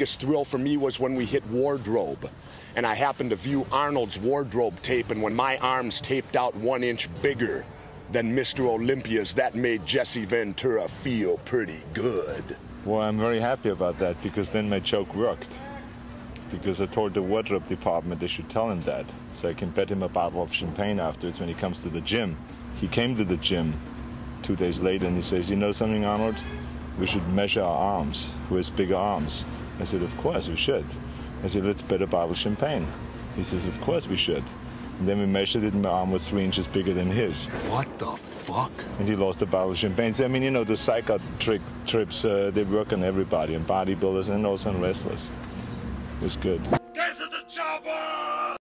biggest thrill for me was when we hit wardrobe. And I happened to view Arnold's wardrobe tape, and when my arms taped out one inch bigger than Mr. Olympia's, that made Jesse Ventura feel pretty good. Well, I'm very happy about that because then my joke worked. Because I told the wardrobe department they should tell him that. So I can bet him a bottle of champagne afterwards when he comes to the gym. He came to the gym two days later and he says, You know something, Arnold? We should measure our arms. Who has bigger arms? I said, Of course we should. I said, Let's bet a bottle of champagne. He says, Of course we should. And then we measured it and my arm was three inches bigger than his. What the fuck? And he lost a bottle of champagne. So, I mean, you know, the psycho trick trips, uh, they work on everybody, on bodybuilders and also on wrestlers. It was good.